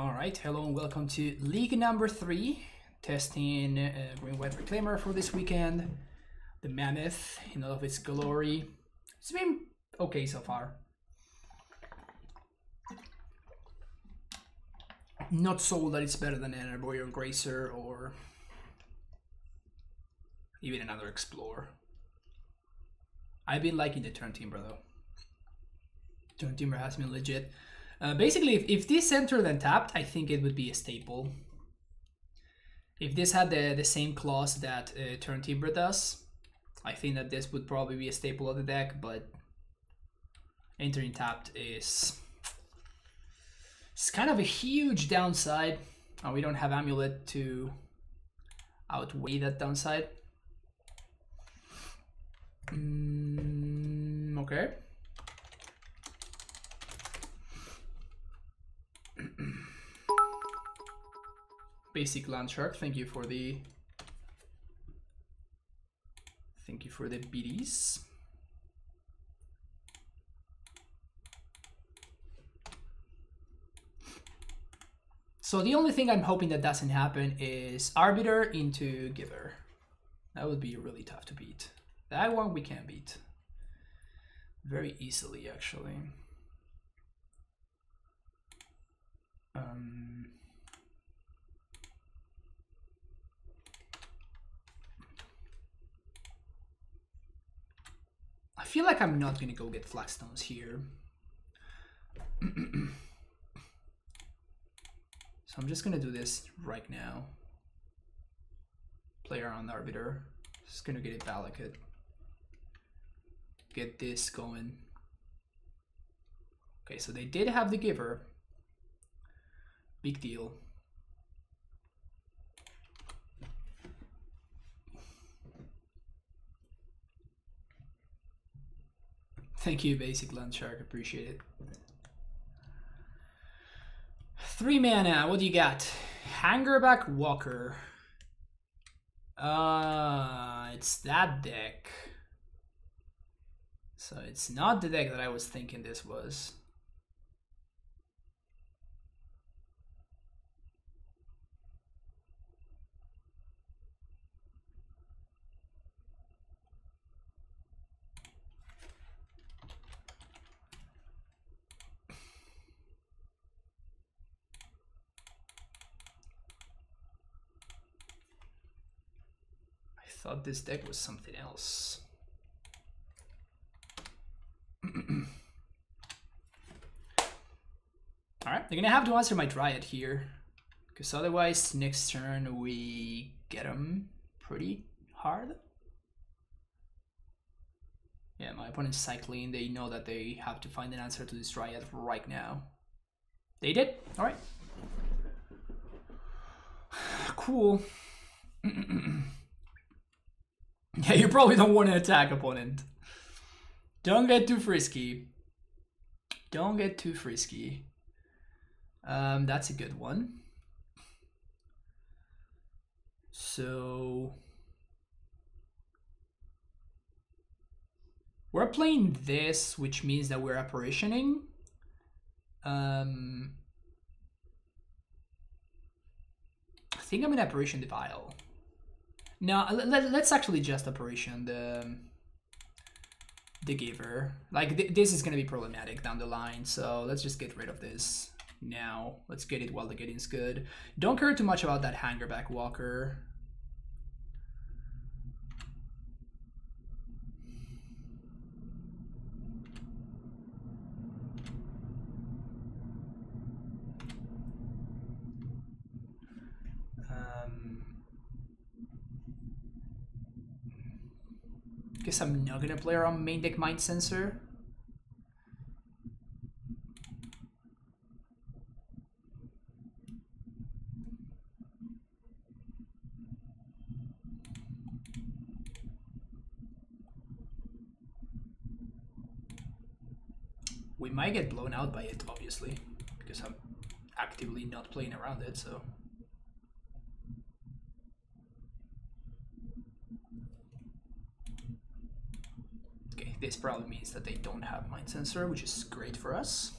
All right, hello and welcome to league number three, testing uh, Green White Reclaimer for this weekend. The Mammoth in all of its glory. It's been okay so far. Not sold that it's better than an Arboreal Grazer or even another Explorer. I've been liking the Turntimber though. Turntimber has been legit. Uh, basically, if, if this entered and tapped, I think it would be a staple. If this had the, the same clause that uh, Turntimber does, I think that this would probably be a staple of the deck, but entering tapped is it's kind of a huge downside. Oh, we don't have Amulet to outweigh that downside. Mm, okay. Basic land shark, thank you for the thank you for the BDs. So the only thing I'm hoping that doesn't happen is Arbiter into Giver. That would be really tough to beat. That one we can beat. Very easily, actually. Um, I feel like I'm not gonna go get flagstones here. so I'm just gonna do this right now. Player on the Arbiter. Just gonna get it Valakut. Get this going. Okay, so they did have the giver. Big deal. Thank you, Basic Land Shark. Appreciate it. Three mana. What do you got? Hangarback Walker. Uh, it's that deck. So it's not the deck that I was thinking this was. Thought this deck was something else. Alright, they're gonna have to answer my Dryad here. Because otherwise, next turn we get them pretty hard. Yeah, my opponent's cycling. They know that they have to find an answer to this Dryad right now. They did? Alright. Cool. Yeah, you probably don't want to attack opponent. Don't get too frisky. Don't get too frisky. Um, that's a good one. So we're playing this, which means that we're apparitioning. Um, I think I'm an apparition Devile. No, uh, let, us actually just operation the the giver. Like th this is gonna be problematic down the line, so let's just get rid of this now. Let's get it while the getting's good. Don't care too much about that hangarback walker. Guess I'm not gonna play around main deck Mindcensor. We might get blown out by it, obviously, because I'm actively not playing around it, so... This probably means that they don't have Mindcensor, which is great for us.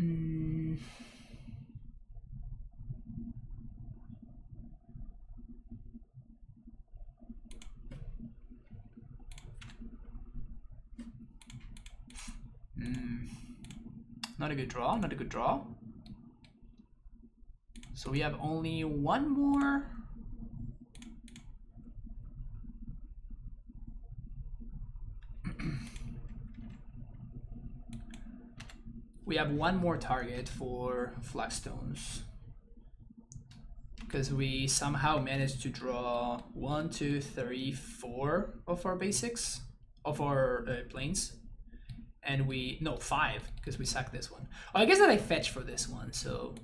Mm. Mm. Not a good draw, not a good draw. So we have only one more. We have one more target for flagstones because we somehow managed to draw one, two, three, four of our basics of our uh, plains, and we no five because we sacked this one. Oh, I guess that I fetch for this one, so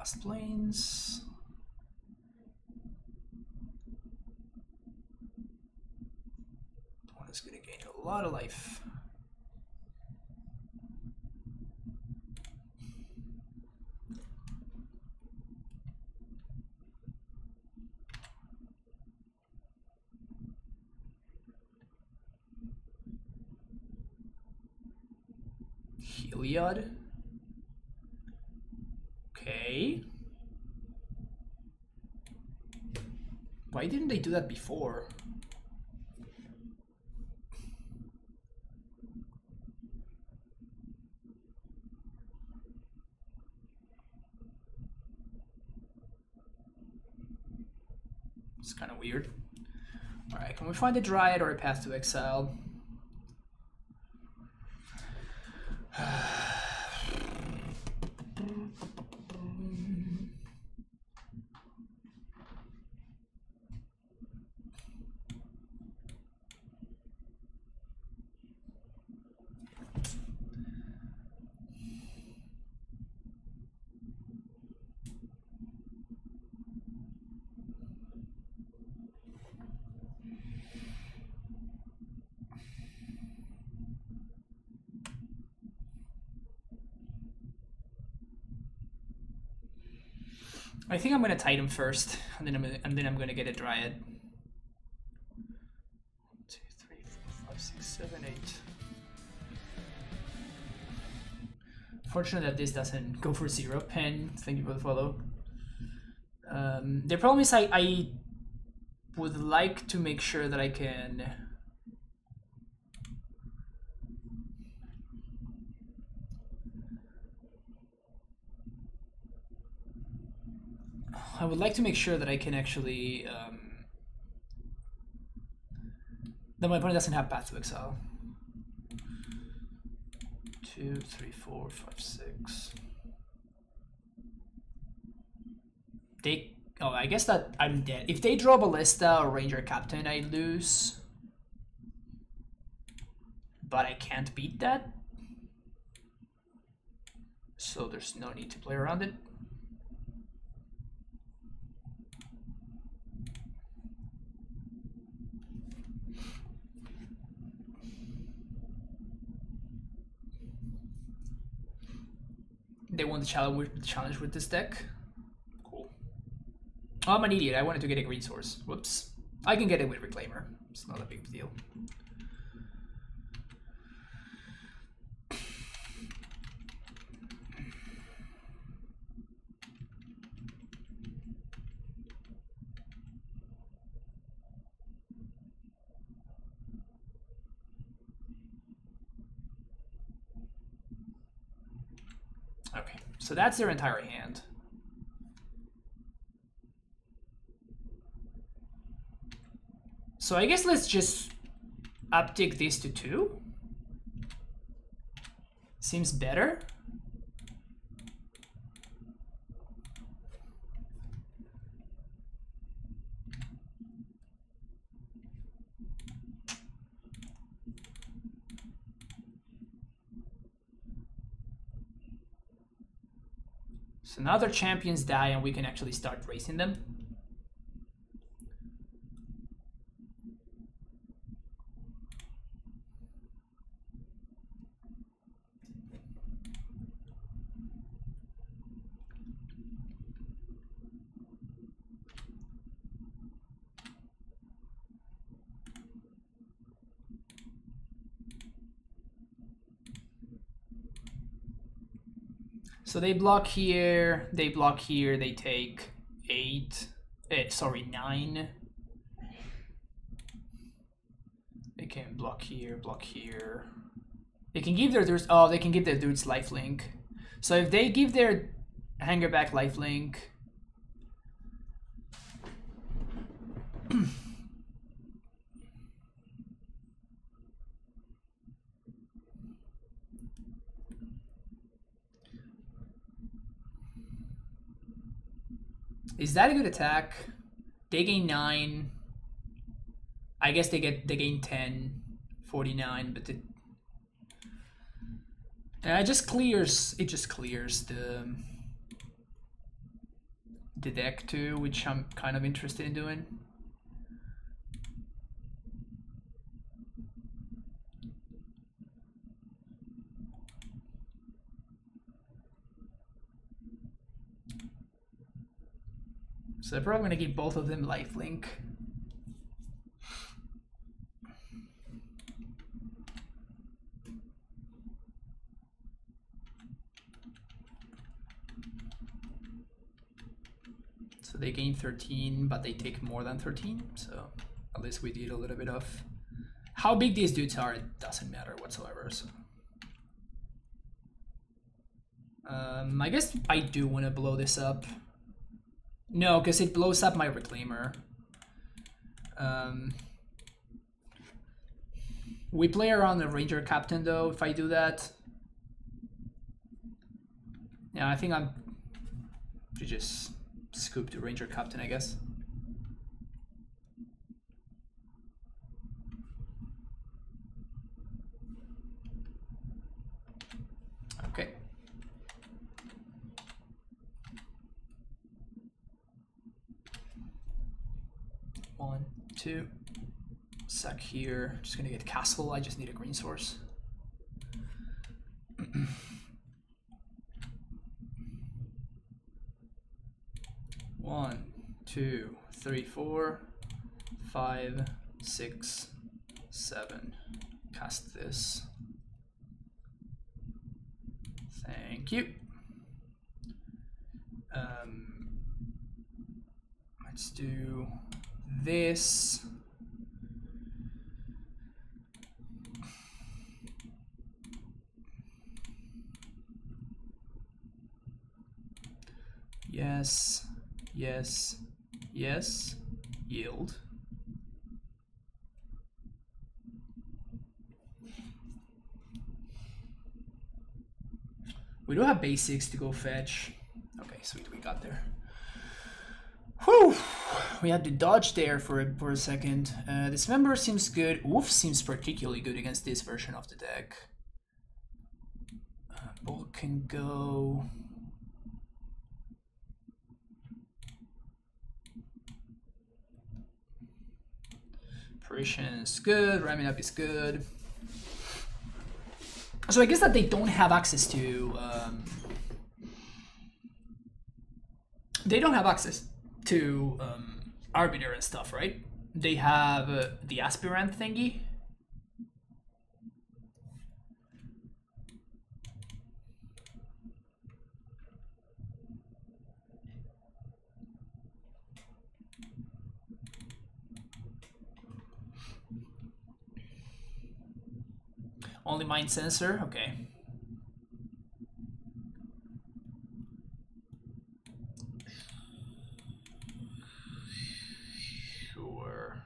last plains. One is gonna gain a lot of life. Heliod. Why didn't they do that before? It's kind of weird. Alright, can we find a Dryad or a Path to Exile? I think I'm gonna Titan first, and then I'm gonna, and then I'm gonna get a Dryad. One, two, three, four, five, six, seven, eight. Fortunate that this doesn't go for zero. Pen, thank you for the follow. Um, the problem is I, I would like to make sure that I can I would like to make sure that I can actually um, that my opponent doesn't have path to exile. Two, three, four, five, six. They oh I guess that I'm dead. If they draw ballista or ranger captain, I lose. But I can't beat that. So there's no need to play around it. They won the challenge with, the challenge with this deck. Cool. Oh, I'm an idiot. I wanted to get a green source. Whoops. I can get it with Reclaimer. It's not a big deal. Okay, so that's their entire hand. So I guess let's just uptick this to two. Seems better. Their champions die and we can actually start racing them. So they block here, they block here, they take eight, eh, sorry, nine. They can block here, block here. They can give their dudes, oh, they can give their dudes lifelink. So if they give their Hangarback lifelink, Is that a good attack? They gain 9. I guess they get they gain 10, 49, but it uh, it just clears it just clears the the deck too, which I'm kind of interested in doing. So I'm probably gonna give both of them lifelink. So they gain 13, but they take more than 13. So at least we did a little bit of... How big these dudes are, it doesn't matter whatsoever. So. Um, I guess I do want to blow this up. No, because it blows up my reclaimer. Um, we play around the ranger captain though, if I do that. Yeah, I think I'm just scoop the ranger captain, I guess. Okay. One, two. Sec here. Just gonna get castle. I just need a green source. One, two, three, four, five, six, seven. Cast this. Thank you. Um, let's do this. Yes, yes, yes, yield. We do have basics to go fetch. Okay, sweet, we got there. Whew! We had to dodge there for a, for a second. Uh, Dismember seems good. Wolf seems particularly good against this version of the deck. Uh, Bolt can go. Apparition is good. Ramming up is good. So I guess that they don't have access to. Um, they don't have access to um, Arbiter and stuff, right? They have uh, the aspirant thingy. Only mindcensor, okay. Sure.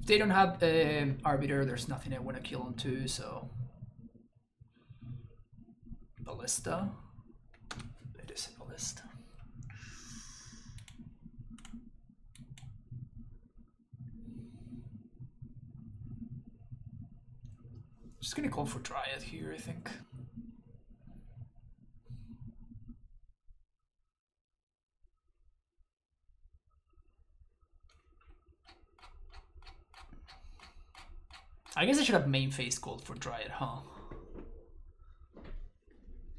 If they don't have uh, Arbiter, there's nothing I want to kill them to, so... Ballista. It is a ballista. Just gonna call for Dryad here, I think. I guess I should have main face called for Dryad, huh?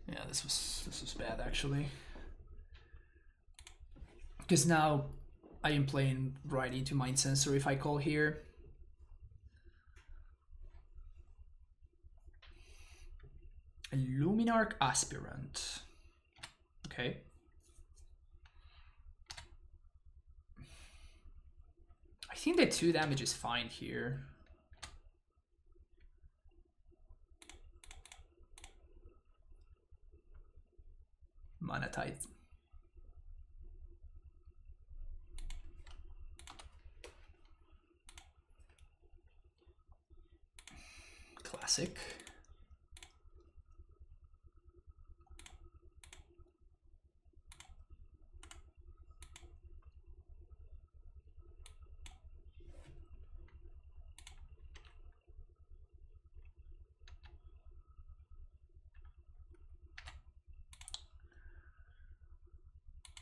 Yeah, this was this was bad actually. Because now I am playing right into Mindcensor if I call here. A Luminarch Aspirant. Okay. I think the two damage is fine here. Tight. Classic.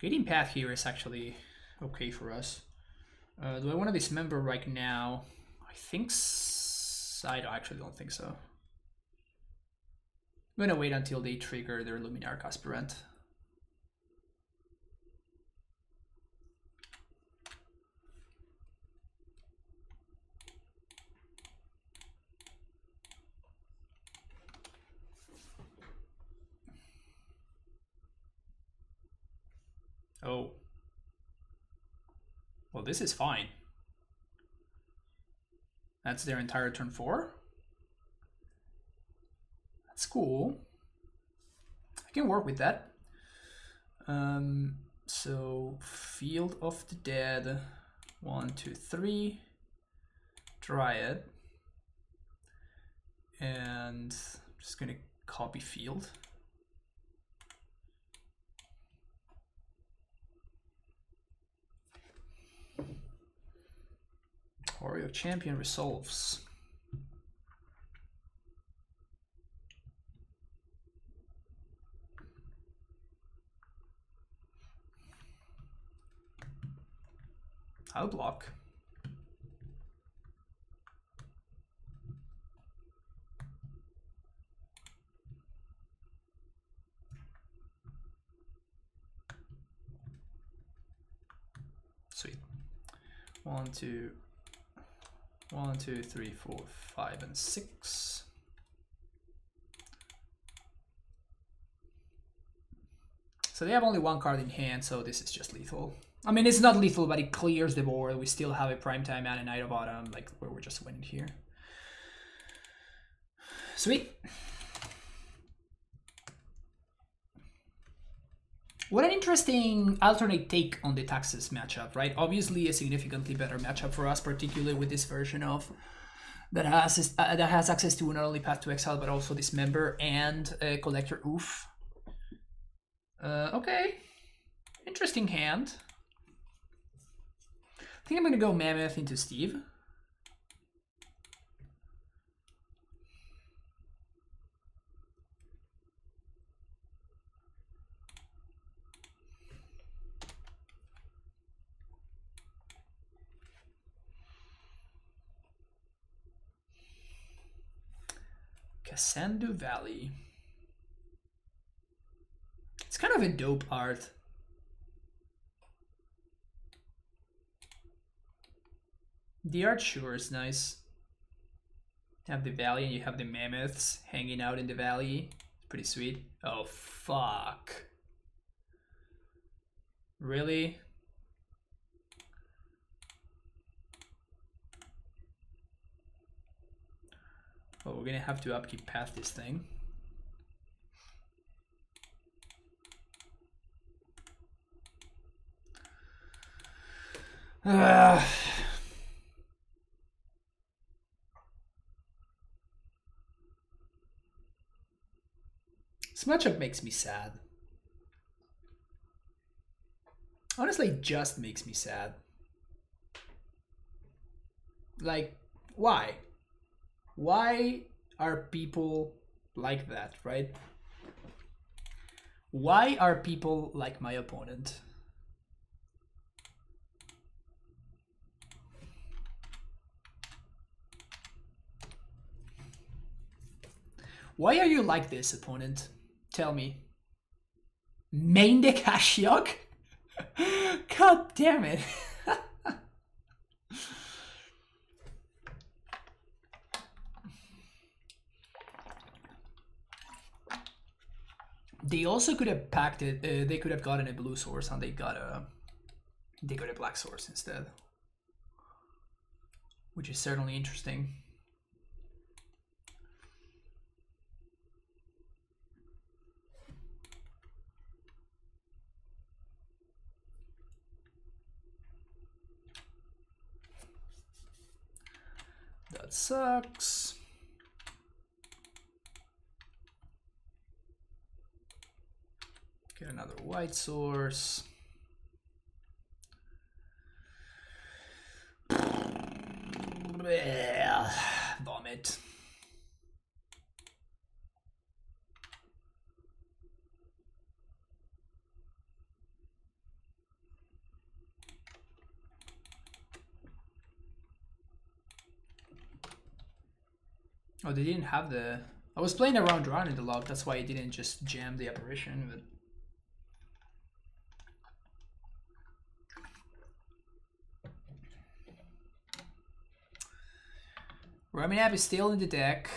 Getting path here is actually okay for us. Uh, do I want to dismember right now? I think I actually don't think so. I'm gonna wait until they trigger their Luminarch Aspirant. Oh. Well, this is fine. That's their entire turn four. That's cool. I can work with that. Um, so, Field of the Dead. One, two, three. Dryad. And I'm just gonna copy Field. Warrior champion resolves. I'll block. Sweet. One, two, one, two, three, four, five, and six. So they have only one card in hand, so this is just lethal. I mean, it's not lethal, but it clears the board. We still have a prime time and a Knight of Autumn, like where we're just winning here. Sweet. What an interesting alternate take on the Taxes matchup, right? Obviously, a significantly better matchup for us, particularly with this version of that has uh, that has access to not only Path to Exile but also Dismember and uh, Collector Ouphe. Uh, okay, interesting hand. I think I'm gonna go Mammoth into Steve. Sandu Valley. It's kind of a dope art. The art sure is nice. You have the valley and you have the mammoths hanging out in the valley. Pretty sweet. Oh, fuck. Really? Oh, we're gonna have to upkeep path this thing. Uh, this matchup makes me sad. Honestly, just makes me sad. Like, why? Why are people like that, right? Why are people like my opponent? Why are you like this, opponent? Tell me. Main deck Ashiok? God damn it. They also could have packed it. Uh, they could have gotten a blue source, and they got a they got a black source instead, which is certainly interesting. That sucks. Get another white source. Vomit. Oh, they didn't have the... I was playing around round in the log, that's why I didn't just jam the apparition, but... Ramunap is still in the deck.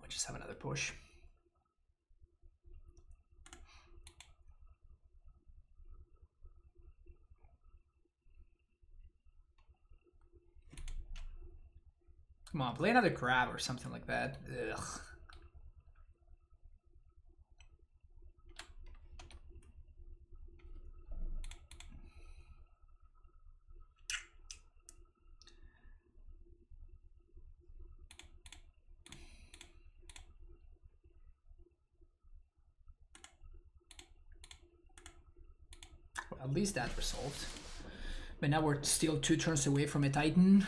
We'll just have another push. Come on, play another grab or something like that. Ugh. Well, at least that resolved. But now we're still two turns away from a Titan.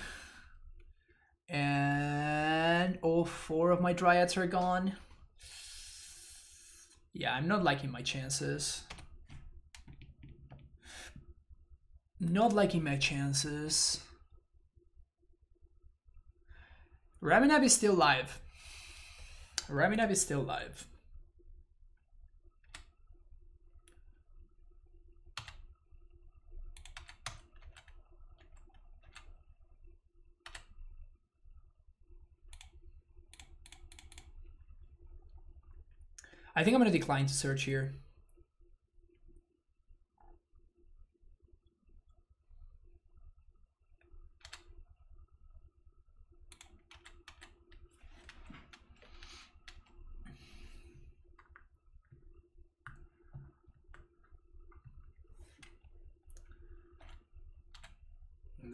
And all four of my Dryads are gone. Yeah, I'm not liking my chances. Not liking my chances. Ramunap is still live. Ramunap is still live. I think I'm going to decline to search here.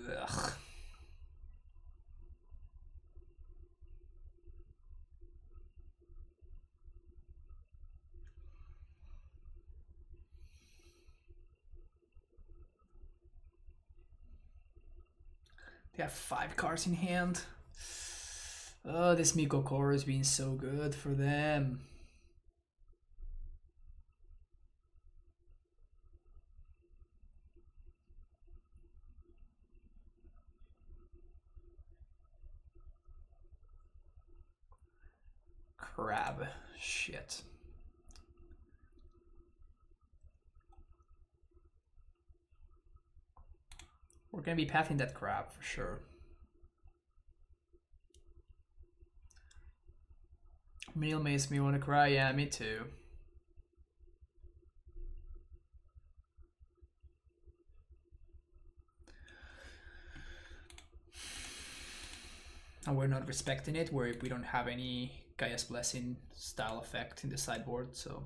Ugh. They have five cards in hand. Oh, this Miko Core has been so good for them. Crab. Shit. We're gonna be pathing that crab for sure. Meal makes me wanna cry, yeah, me too. And we're not respecting it, where we don't have any Gaia's Blessing style effect in the sideboard, so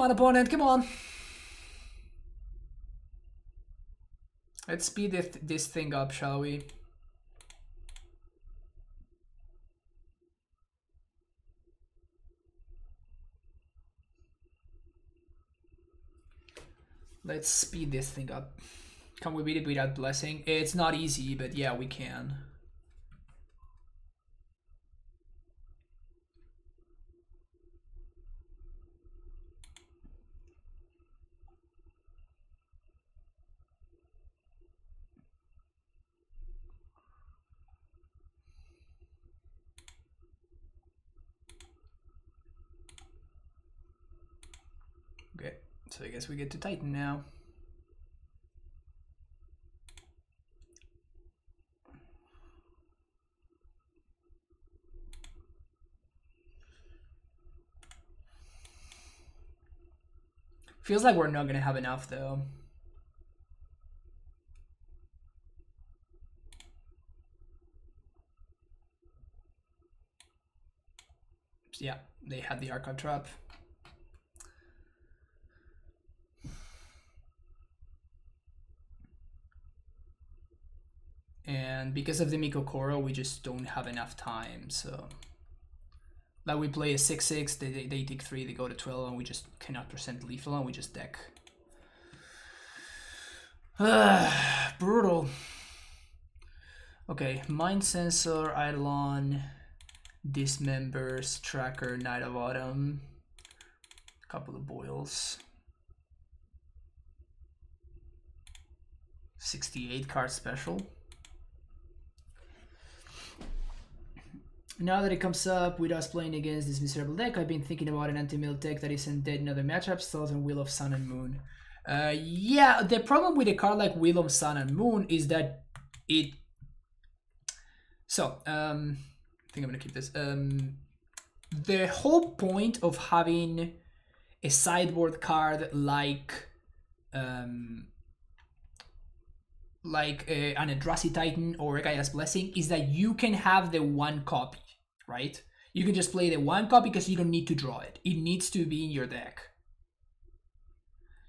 on, opponent, come on. Let's speed this, this thing up, shall we? Let's speed this thing up. Can we beat it without blessing? It's not easy, but yeah, we can. So I guess we get to Titan now. Feels like we're not gonna have enough though. Yeah, they had the archive trap. Because of the Miko Koro, we just don't have enough time, so... Like we play a 6-6, they, they, they take 3, they go to 12, and we just cannot present lethal, and we just deck. Brutal. Okay, Mindcensor, Eidolon, Dismembers, Tracker, Knight of Autumn, couple of boils. 68 card special. Now that it comes up with us playing against this miserable deck, I've been thinking about an anti-mill deck that isn't dead in other matchups, Southern Wheel of Sun and Moon. Uh, yeah, the problem with a card like Wheel of Sun and Moon is that it... So, um, I think I'm gonna keep this. Um, the whole point of having a sideboard card like um, like uh, an Eldrazi Titan or a Gaia's Blessing is that you can have the one copy right? You can just play the one copy because you don't need to draw it. It needs to be in your deck.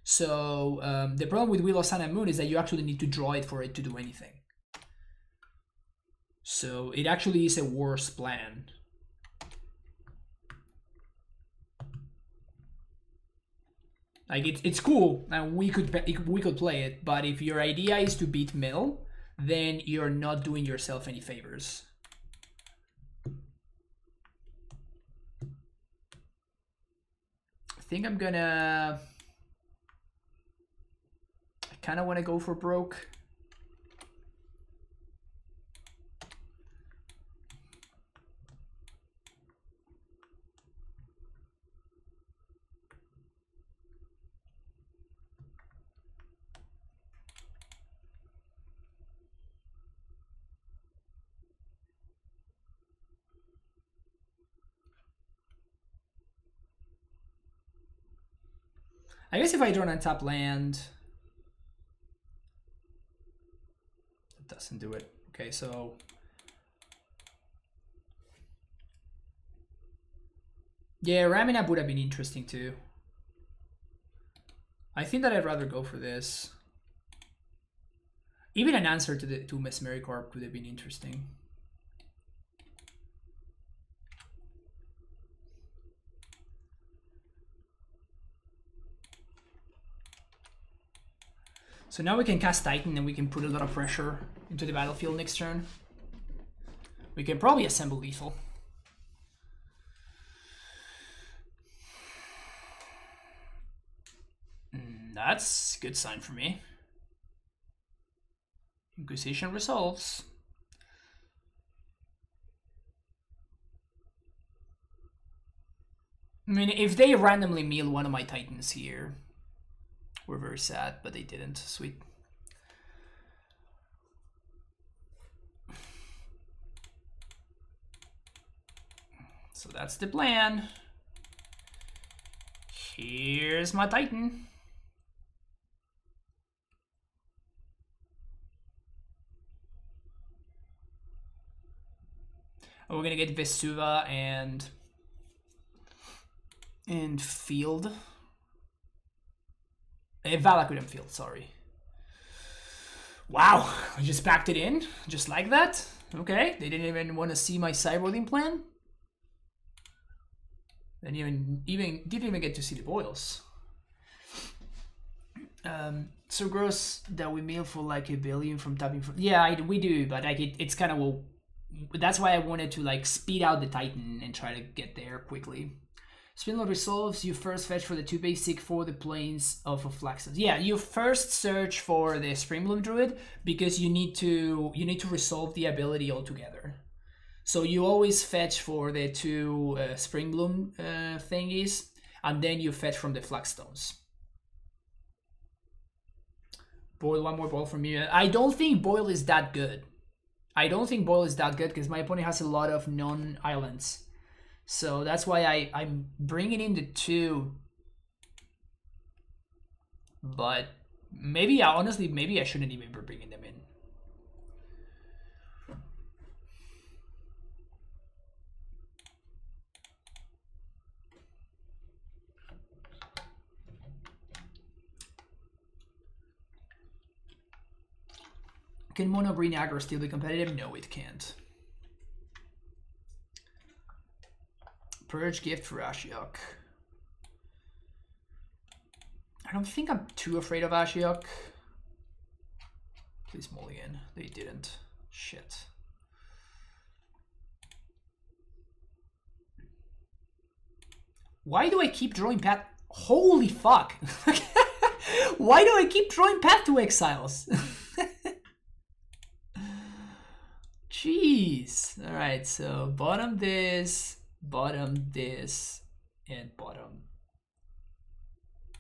So um, the problem with of Sun and Moon is that you actually need to draw it for it to do anything. So it actually is a worse plan. Like it's it's cool and we could we could play it, but if your idea is to beat Mill, then you're not doing yourself any favors. Think I'm gonna... I kind of want to go for broke. I guess if I an untap land, it doesn't do it. Okay, so yeah, ramming up would have been interesting too. I think that I'd rather go for this. Even an answer to the to Mesmeric Orb could have been interesting. So now we can cast Titan and we can put a lot of pressure into the battlefield next turn. We can probably assemble lethal. Mm, that's good sign for me. Inquisition resolves. I mean, if they randomly meal one of my titans here, we're very sad, but they didn't. Sweet. So that's the plan. Here's my Titan. Oh, we're gonna get Vesuva and and Field. A Valakut Field, sorry. Wow, I just packed it in, just like that. Okay, they didn't even want to see my sideboarding plan. Then even even didn't even get to see the boils. Um, so gross that we mail for like a billion from tapping for yeah I, we do but like it, it's kind of well that's why I wanted to like speed out the Titan and try to get there quickly. Spinload resolves, you first fetch for the two basic for the planes of Flaxus. Yeah, you first search for the Springbloom Druid because you need to you need to resolve the ability altogether. So you always fetch for the two uh, Springbloom uh, thingies, and then you fetch from the Flagstones. Boil one more ball from me. I don't think Boil is that good. I don't think Boil is that good because my opponent has a lot of non-islands. So that's why I, I'm bringing in the two. But maybe, honestly, maybe I shouldn't even be bringing them in. Can Mono Green Aggro still be competitive? No, it can't. Purge Gift for Ashiok. I don't think I'm too afraid of Ashiok. Please mulligan. They didn't. Shit. Why do I keep drawing path? Holy fuck! Why do I keep drawing path to exiles? Jeez. All right, so bottom this, bottom this, and bottom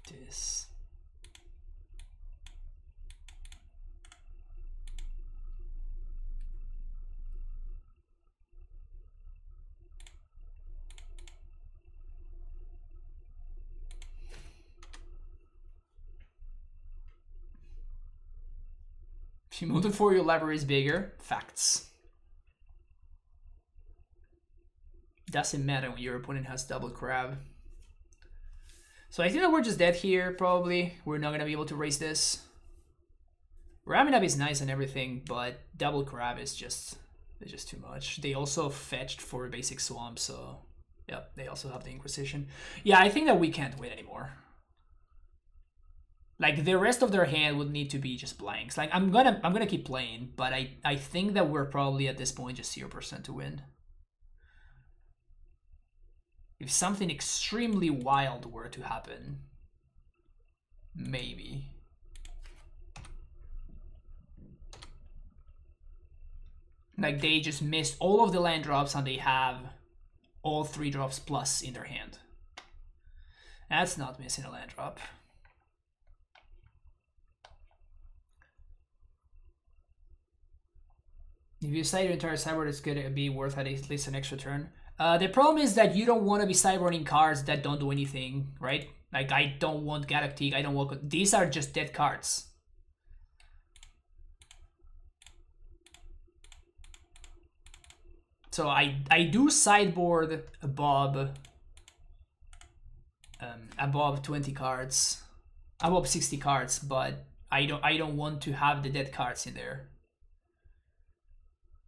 this. If you the your library is bigger, facts. Doesn't matter when your opponent has double crab. So I think that we're just dead here, probably. We're not gonna be able to raise this. Ramming up is nice and everything, but double crab is just it's just too much. They also fetched for a basic swamp, so yeah, they also have the Inquisition. Yeah, I think that we can't win anymore. Like the rest of their hand would need to be just blanks. Like I'm gonna I'm gonna keep playing, but I I think that we're probably at this point just zero percent to win. If something extremely wild were to happen, maybe. Like they just missed all of the land drops and they have all three drops plus in their hand. That's not missing a land drop. If you decide your entire sideboard, it's going to be worth at least an extra turn. Uh, the problem is that you don't want to be sideboarding cards that don't do anything, right? Like, I don't want Galactic, I don't want... These are just dead cards. So I, I do sideboard above, um, above 20 cards, above 60 cards, but I don't, I don't want to have the dead cards in there.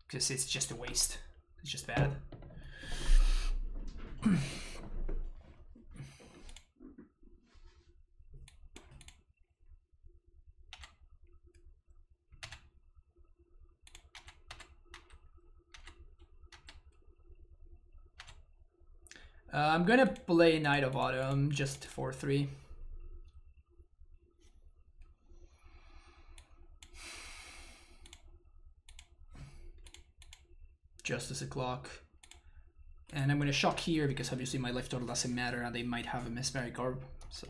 Because it's just a waste. It's just bad. Uh, I'm gonna play Knight of Autumn just for three. Just as a clock. And I'm going to shock here because obviously my life total doesn't matter and they might have a Mesmeric Orb. So.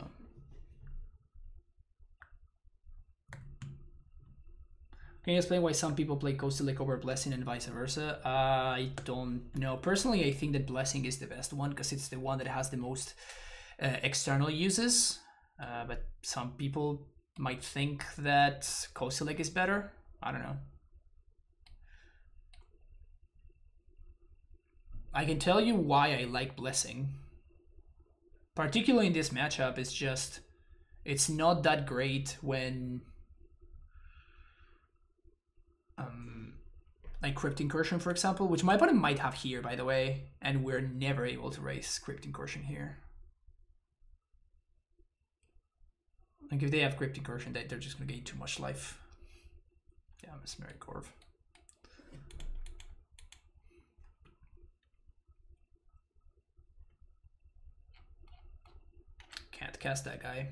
Can you explain why some people play Coastal over Blessing and vice versa? I don't know. Personally, I think that Blessing is the best one because it's the one that has the most uh, external uses. Uh, but some people might think that Coastal is better. I don't know. I can tell you why I like Blessing. Particularly in this matchup, it's just it's not that great when um like Crypt Incursion, for example, which my opponent might have here, by the way, and we're never able to raise Crypt Incursion here. Like if they have Crypt Incursion, they're just gonna gain too much life. Yeah, Mesmeric Orb. Can't cast that guy.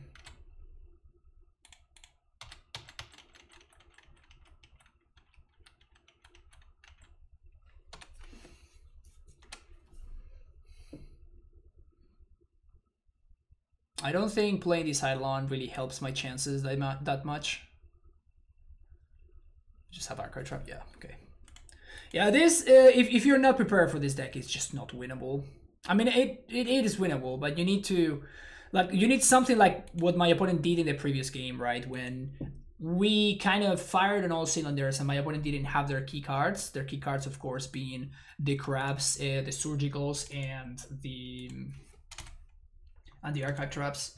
I don't think playing this Eidolon really helps my chances that, that much. just have Archive Trap. Yeah, okay. Yeah, this uh, if if you're not prepared for this deck, it's just not winnable. I mean, it, it it is winnable, but you need to like you need something like what my opponent did in the previous game, right? When we kind of fired on all cylinders and my opponent didn't have their key cards. Their key cards, of course, being the crabs, uh, the surgicals, and the and the archive traps.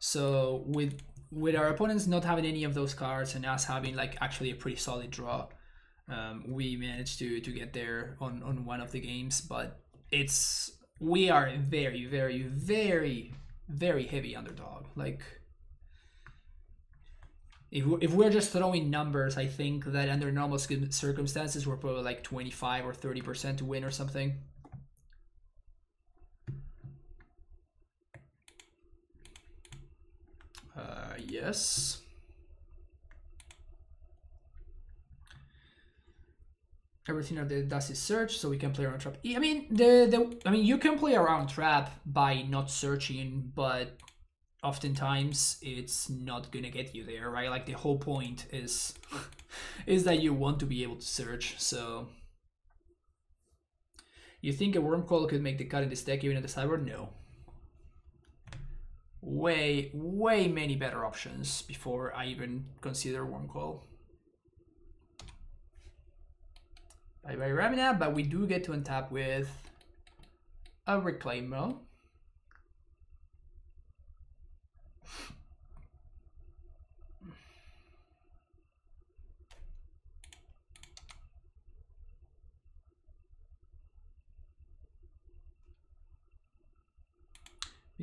So with with our opponents not having any of those cards and us having like actually a pretty solid draw, um, we managed to to get there on on one of the games. But it's we are very very very very heavy underdog. Like if if we're just throwing numbers, I think that under normal circumstances we're probably like 25 or 30 percent to win or something. Uh, yes. Everything that does is search, so we can play around trap. I mean, the the I mean, you can play around trap by not searching, but oftentimes it's not gonna get you there, right? Like the whole point is is that you want to be able to search. So you think a Wurmcoil could make the cut in this deck even at the sideboard? No. Way, way many better options before I even consider Wurmcoil. Bye bye Ramunap, but we do get to untap with a Reclaimer.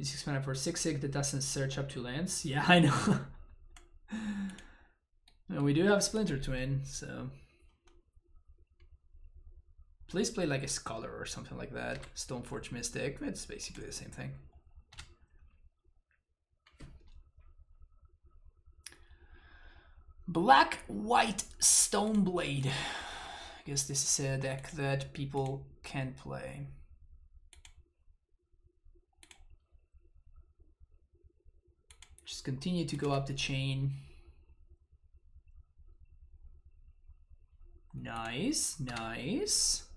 six mana for six six that doesn't search up to lands. Yeah, I know. and we do have Splinter Twin, so please play like a Scholar or something like that. Stoneforge Mystic. It's basically the same thing. Black White Stoneblade. I guess this is a deck that people can play. Just continue to go up the chain. Nice, nice.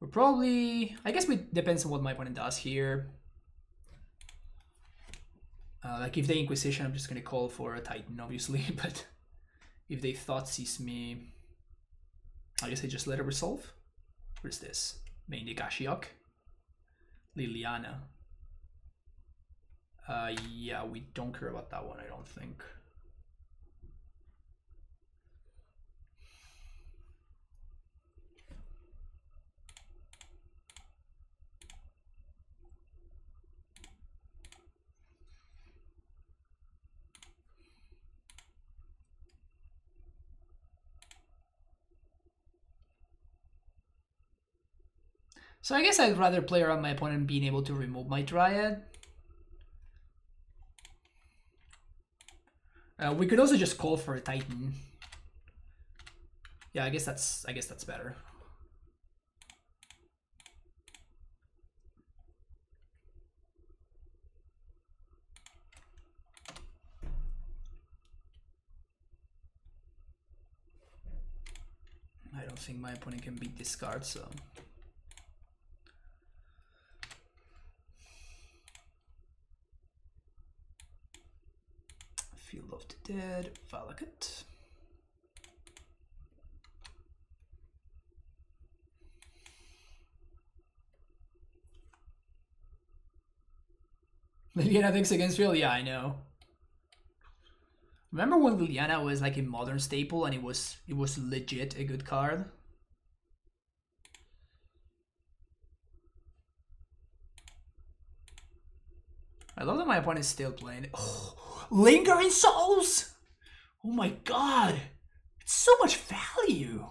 We're probably, I guess it depends on what my opponent does here. Uh, like if they Inquisition, I'm just gonna call for a Titan, obviously, but if they Thoughtseize me, I guess I just let it resolve. What is this? Mainly Gashiok. Liliana. Uh, yeah, we don't care about that one, I don't think. So I guess I'd rather play around my opponent being able to remove my Dryad Uh, we could also just call for a Titan. Yeah, I guess that's I guess that's better. I don't think my opponent can beat this card, so Field of the Dead, Valakut. Liliana thinks against Field? Yeah, I know. Remember when Liliana was like a modern staple and it was it was legit a good card? I love that my opponent is still playing. Oh, Lingering Souls! Oh my god! It's so much value!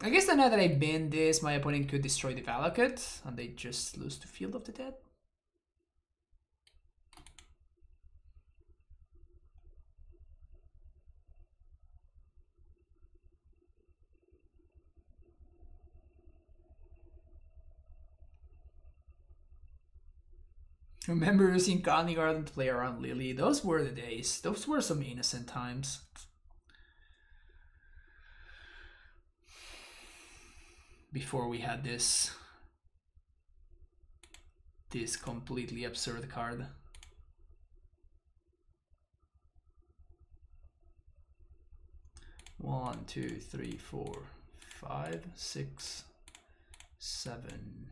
I guess that now that I ban this, my opponent could destroy the Valakut, and they just lose to Field of the Dead. Remember using Khalni Garden to play around Lily? Those were the days. Those were some innocent times. Before we had this this completely absurd card. One, two, three, four, five, six, seven.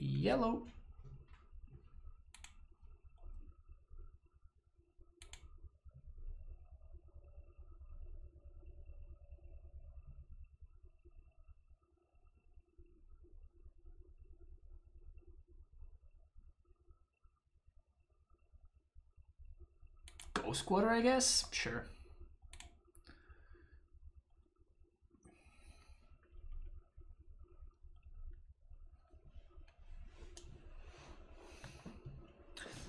Yellow. Ghost Quarter, I guess? Sure.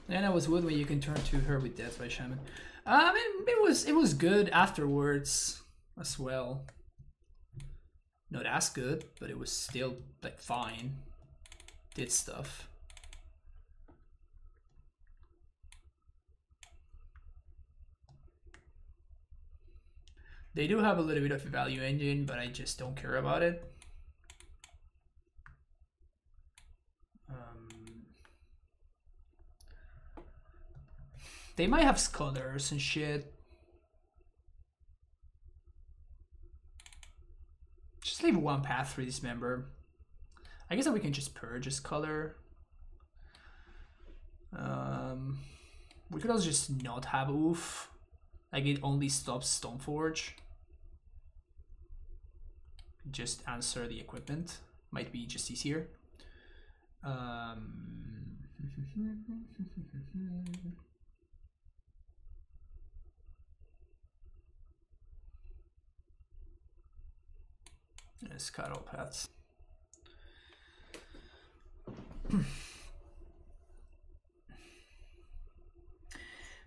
And I was with when you can turn to her with Deathrite Shaman. Um, I mean, it was it was good afterwards as well. Not as good, but it was still like fine. Did stuff. They do have a little bit of a value engine, but I just don't care about it. They might have scholars and shit. Just leave one path for Dismember. I guess that we can just purge his color. Um, we could also just not have oof. Like it only stops Stoneforge just answer the equipment might be just easier. Um, Let's cut all paths.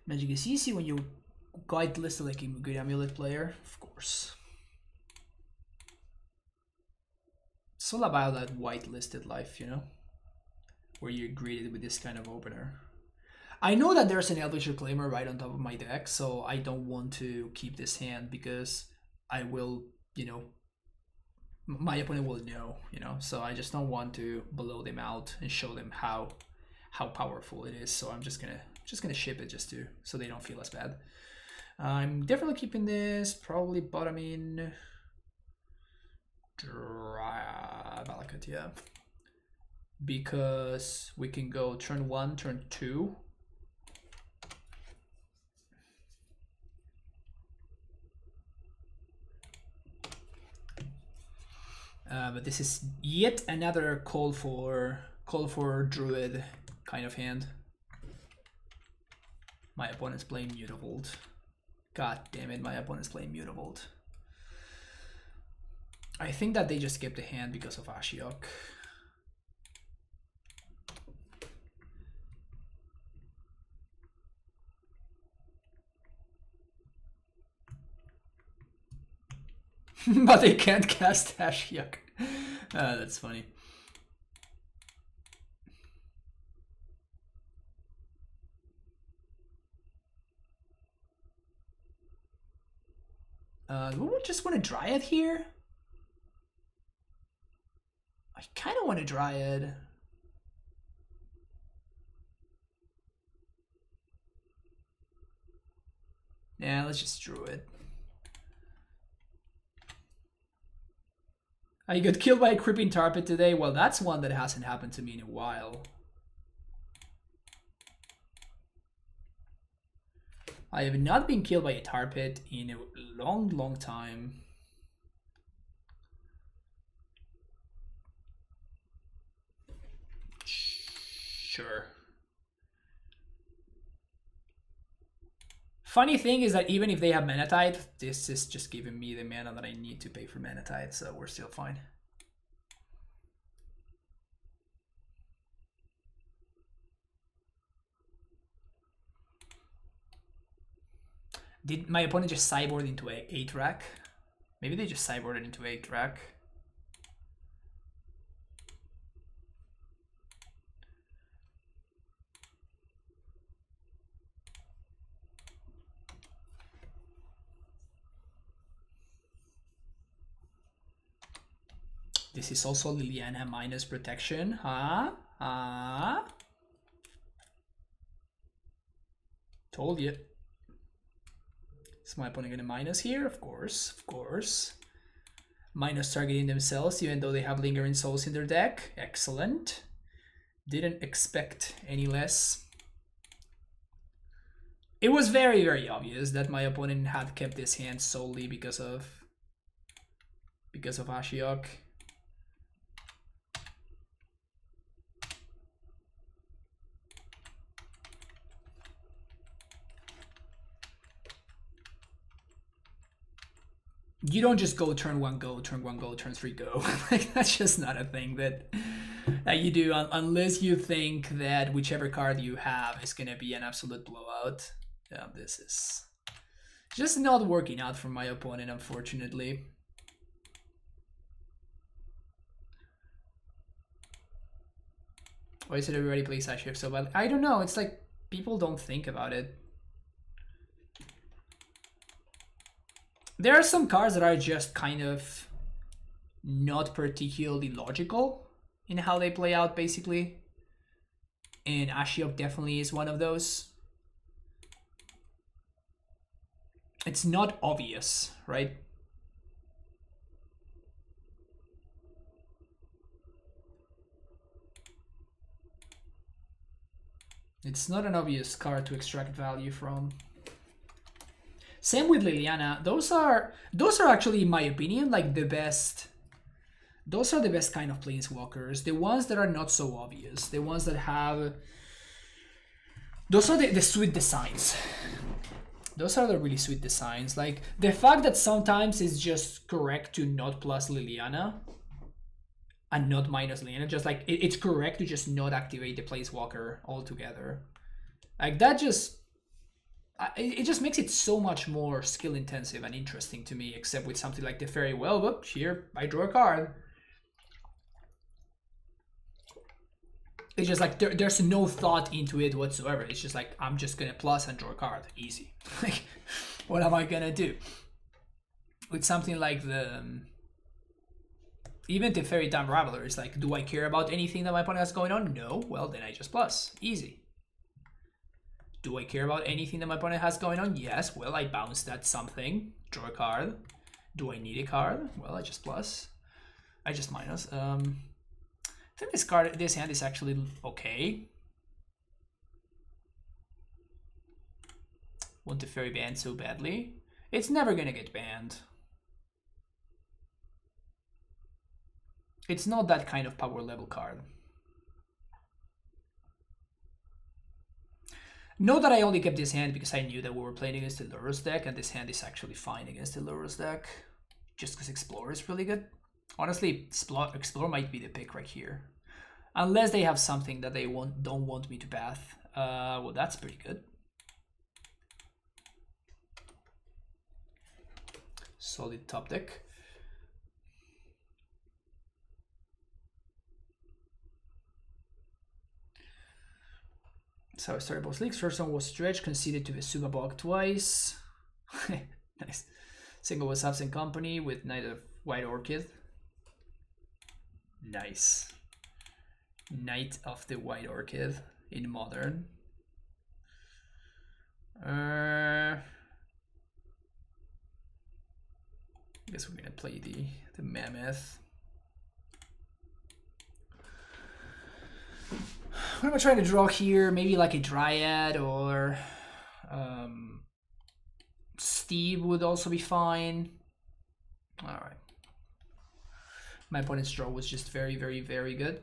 Magic is easy when you guide list like a good amulet player, of course. it's all about that whitelisted life, you know, where you're greeted with this kind of opener. I know that there's an Elvish Reclaimer right on top of my deck, so I don't want to keep this hand because I will, you know, my opponent will know, you know, so I just don't want to blow them out and show them how how powerful it is. So I'm just gonna just gonna ship it just to so they don't feel as bad. I'm definitely keeping this, probably bottoming Malekith, yeah. Because we can go turn one, turn two. Uh, but this is yet another call for call for druid kind of hand. My opponent's playing Mutavault. God damn it, my opponent's playing Mutavault. I think that they just skipped the hand because of Ashiok. but they can't cast Ashiok. Uh, that's funny. Uh, do we just want to Dryad here? I kind of want a Dryad. Yeah, let's just Druid. I got killed by a creeping tar pit today. Well, that's one that hasn't happened to me in a while. I have not been killed by a tar pit in a long, long time. Sure. Funny thing is that even if they have Mana Tithe, this is just giving me the mana that I need to pay for Mana Tithe, so we're still fine. Did my opponent just sideboard into a 8 rack? Maybe they just cyborged into 8 rack. This is also Liliana minus protection, huh? Huh? Told you. Is my opponent gonna minus here? Of course, of course. Minus targeting themselves even though they have Lingering Souls in their deck. Excellent. Didn't expect any less. It was very, very obvious that my opponent had kept this hand solely because of because of Ashiok. You don't just go turn one go, turn one go, turn three go. like that's just not a thing that that you do unless you think that whichever card you have is gonna be an absolute blowout. Yeah, this is just not working out for my opponent, unfortunately. Why is it everybody plays that shift so bad? I don't know. It's like people don't think about it. There are some cards that are just kind of not particularly logical in how they play out, basically. And Ashiok definitely is one of those. It's not obvious, right? It's not an obvious card to extract value from. Same with Liliana. Those are those are actually, in my opinion, like the best. Those are the best kind of planeswalkers. The ones that are not so obvious. The ones that have. Those are the, the sweet designs. Those are the really sweet designs. Like the fact that sometimes it's just correct to not plus Liliana and not minus Liliana. Just like it, it's correct to just not activate the planeswalker altogether. Like that just it just makes it so much more skill intensive and interesting to me, except with something like the Teferi. Well, look, here, I draw a card. It's just like there, there's no thought into it whatsoever. It's just like, I'm just gonna plus and draw a card. Easy. like, what am I gonna do? With something like the... Um, even the Teferi Time Raveler is like, do I care about anything that my opponent has going on? No. Well, then I just plus. Easy. Do I care about anything that my opponent has going on? Yes. Well, I bounce that something. Draw a card. Do I need a card? Well, I just plus. I just minus. Um, I think this card, this hand is actually okay. Want the Teferi banned so badly? It's never gonna get banned. It's not that kind of power level card. Note that I only kept this hand because I knew that we were playing against the Lurrus deck, and this hand is actually fine against the Lurrus deck, just because Explorer is really good. Honestly, Explorer might be the pick right here. Unless they have something that they want, don't want me to path. Uh, well, that's pretty good. Solid top deck. So started both leagues. First one was stretch, conceded to the Vesuva Bog twice. nice. Single was absent company with Knight of White Orchid. Nice. Knight of the White Orchid in modern. Uh, I guess we're gonna play the the mammoth. What am I trying to draw here? Maybe like a Dryad or um, Steve would also be fine. All right. My opponent's draw was just very, very, very good.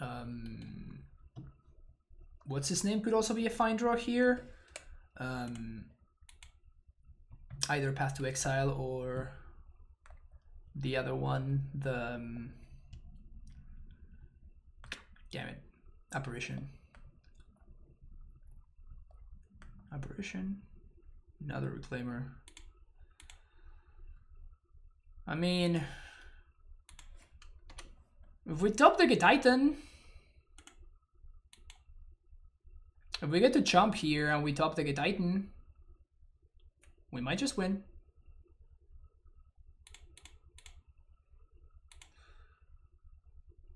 Um, what's his name could also be a fine draw here. Um, either Path to Exile or the other one, the um, damn it, apparition, apparition, another reclaimer. I mean, if we top the Titan, if we get to jump here and we top the Titan, we might just win.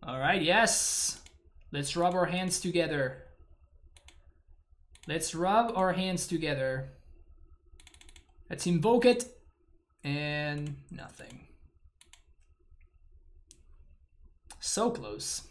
All right, yes. Let's rub our hands together. Let's rub our hands together. Let's invoke it. And nothing. So close.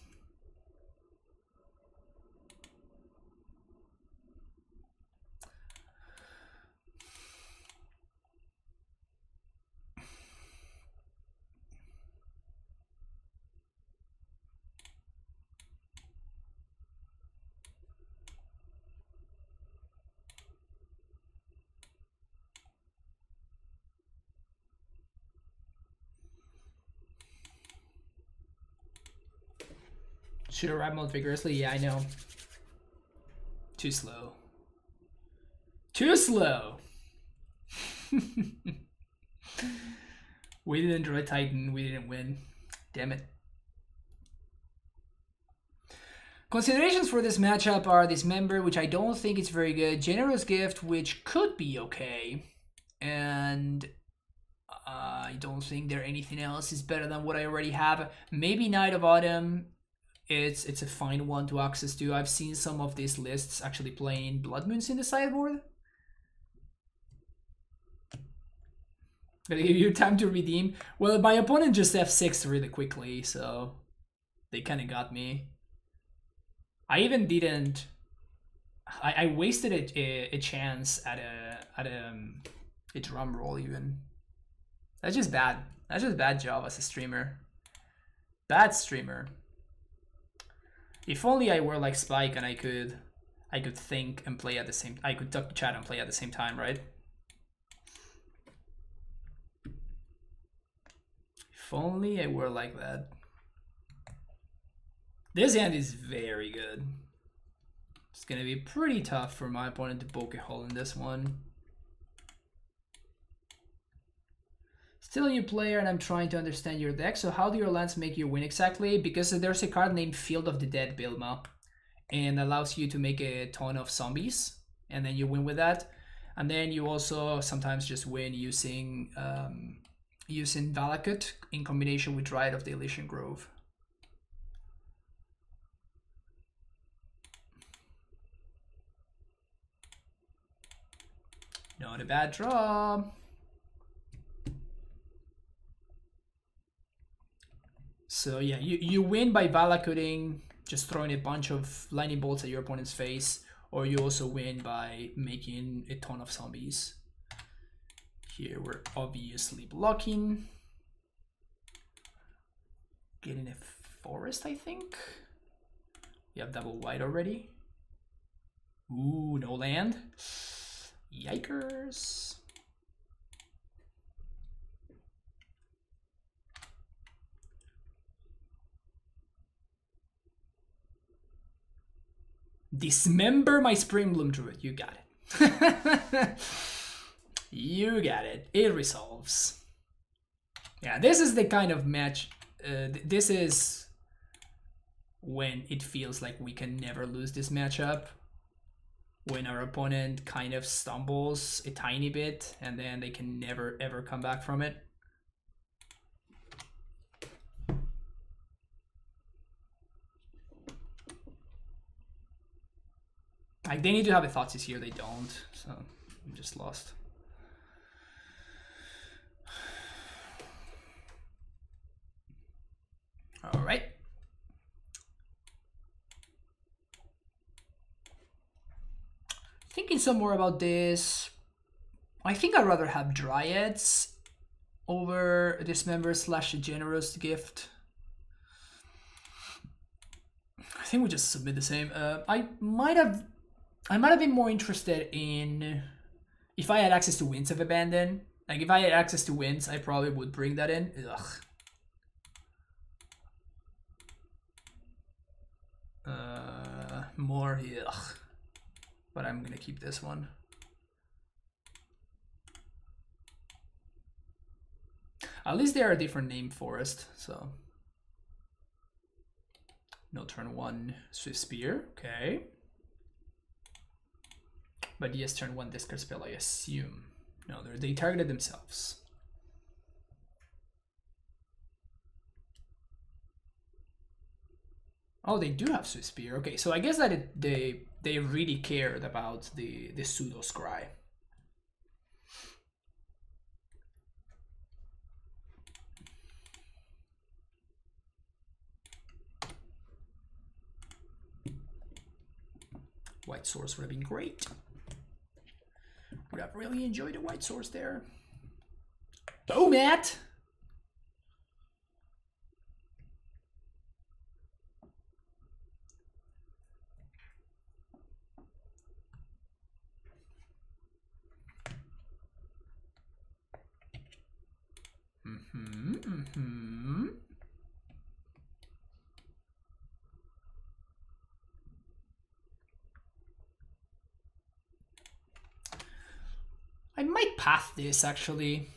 Should have ride vigorously? Yeah, I know. Too slow. Too slow! we didn't draw Titan, we didn't win. Damn it. Considerations for this matchup are Dismember, which I don't think is very good, Generous Gift, which could be okay, and I don't think there anything else is better than what I already have. Maybe Knight of Autumn, it's it's a fine one to access to. I've seen some of these lists actually playing Blood Moons in the sideboard. Gonna give you time to redeem. Well, my opponent just F6 really quickly, so they kind of got me. I even didn't. I, I wasted a, a, a chance at a at a, um, a drum roll even. That's just bad. That's just bad job as a streamer. Bad streamer. If only I were like Spike and I could I could think and play at the same I could talk to chat and play at the same time, right? If only I were like that. This hand is very good. It's gonna be pretty tough for my opponent to poke a hole in this one. Still a new player and I'm trying to understand your deck. So how do your lands make you win exactly? Because there's a card named Field of the Dead Bilma and allows you to make a ton of zombies and then you win with that. And then you also sometimes just win using um, using Valakut in combination with Dryad of the Elysian Grove. Not a bad draw. So yeah, you, you win by Valakuting, just throwing a bunch of lightning bolts at your opponent's face, or you also win by making a ton of zombies. Here we're obviously blocking. Getting a forest, I think. We have double white already. Ooh, no land. Yikers. Dismember my Spring Bloom Druid. You got it. you got it. It resolves. Yeah, this is the kind of match. Uh, th this is when it feels like we can never lose this matchup. When our opponent kind of stumbles a tiny bit and then they can never ever come back from it. Like they need to have a Thoughtseize here, they don't. So I'm just lost. All right. Thinking some more about this. I think I'd rather have Dryads over Dismember slash a Generous Gift. I think we just submit the same. Uh, I might have I might have been more interested in if I had access to Winds of Abandon. Like if I had access to Winds, I probably would bring that in. Ugh. Uh, more, ugh. But I'm gonna keep this one. At least they are a different name forest, so. No turn one Swiftspear, okay. But yes, turn one discard spell, I assume. No, they targeted themselves. Oh, they do have Swiftspear. Okay, so I guess that it, they they really cared about the the pseudo scry. White source would have been great. Have really enjoyed a white source there. Oh, Matt! Mm-hmm, mm-hmm. I might path this actually.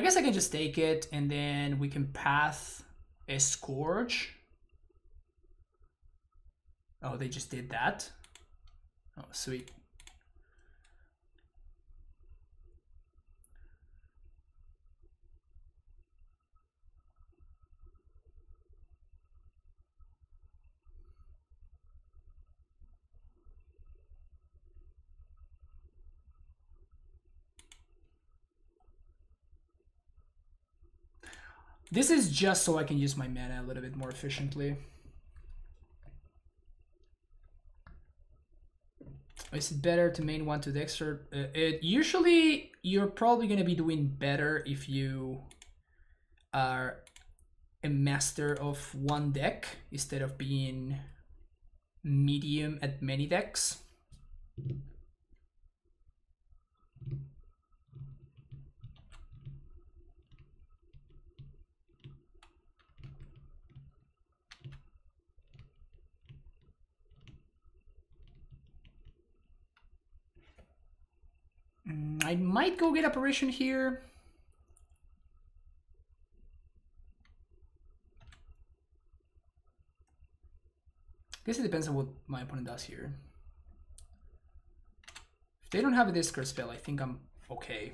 I guess I can just take it and then we can path a Scourge. Oh, they just did that? Oh, sweet. This is just so I can use my mana a little bit more efficiently. Is it better to main one to Dexter? Uh, it usually you're probably gonna be doing better if you are a master of one deck instead of being medium at many decks. Mm, I might go get apparition here. I guess it depends on what my opponent does here. If they don't have a discard spell, I think I'm okay.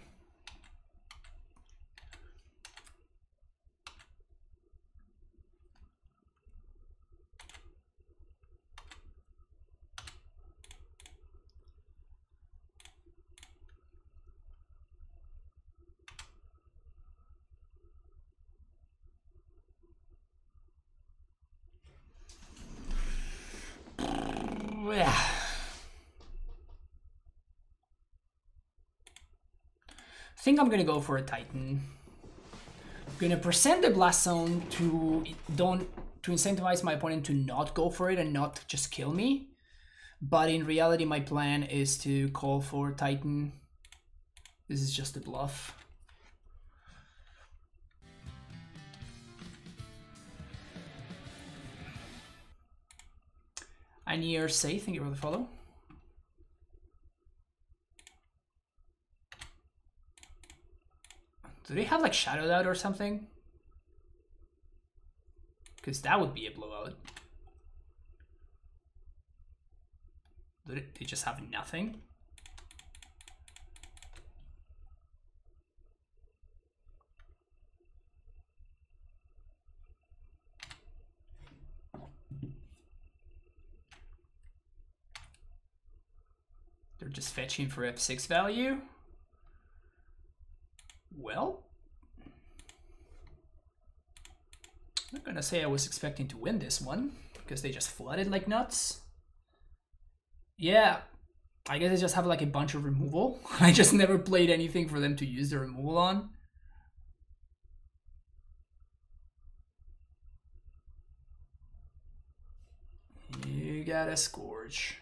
Think I'm gonna go for a Titan. I'm gonna present the Blast Zone to don't to incentivize my opponent to not go for it and not just kill me. But in reality, my plan is to call for Titan. This is just a bluff. I near say, thank you for the follow. Do they have like Shadow Out or something? Because that would be a blowout. They just have nothing? They're just fetching for F6 value? Well, I'm not gonna say I was expecting to win this one because they just flooded like nuts. Yeah, I guess I just have like a bunch of removal. I just never played anything for them to use the removal on. You got a Scourge.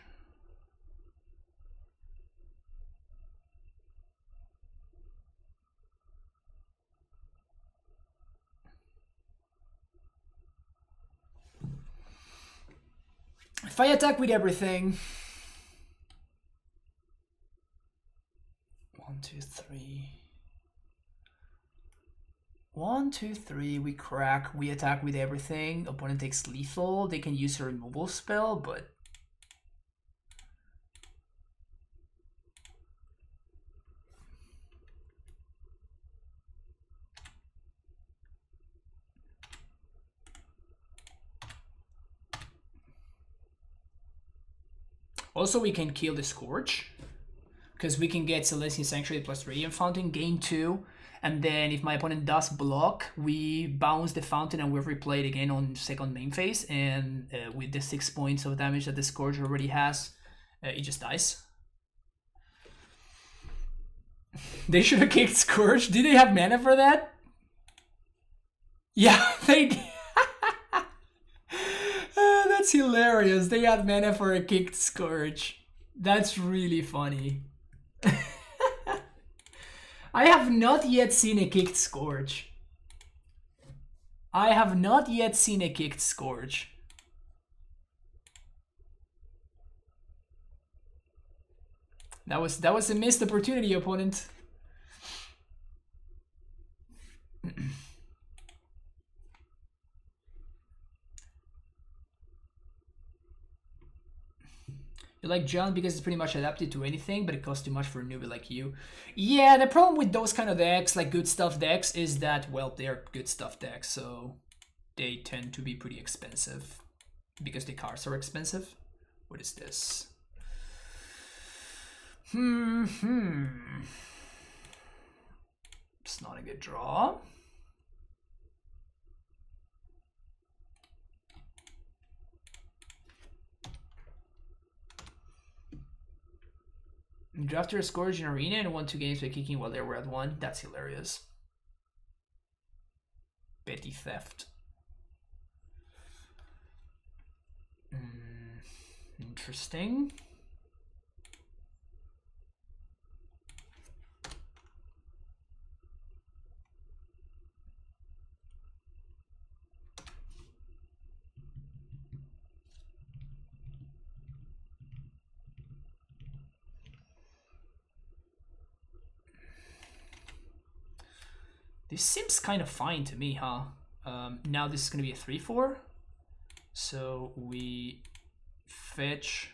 If I attack with everything... One, two, three... One, two, three, we crack, we attack with everything. Opponent takes lethal, they can use a removal spell, but Also, we can kill the Scourge. Because we can get Selesnya Sanctuary plus Radiant Fountain, gain 2. And then if my opponent does block, we bounce the Fountain and we replay it again on second main phase. And uh, with the 6 points of damage that the Scourge already has, uh, it just dies. they should have kicked Scourge. Did they have mana for that? Yeah, they did. Hilarious. They had mana for a kicked Scourge. That's really funny. I have not yet seen a kicked Scourge. I have not yet seen a kicked Scourge. That was that was a missed opportunity, opponent. You like Jund because it's pretty much adapted to anything, but it costs too much for a newbie like you. Yeah, the problem with those kind of decks, like good stuff decks, is that, well, they're good stuff decks, so they tend to be pretty expensive because the cards are expensive. What is this? Hmm, hmm. It's not a good draw. Drafter Scourge in arena and won two games by kicking while they were at one. That's hilarious. Petty theft. Mm, interesting. This seems kind of fine to me, huh? Um, now this is going to be a 3-4. So we fetch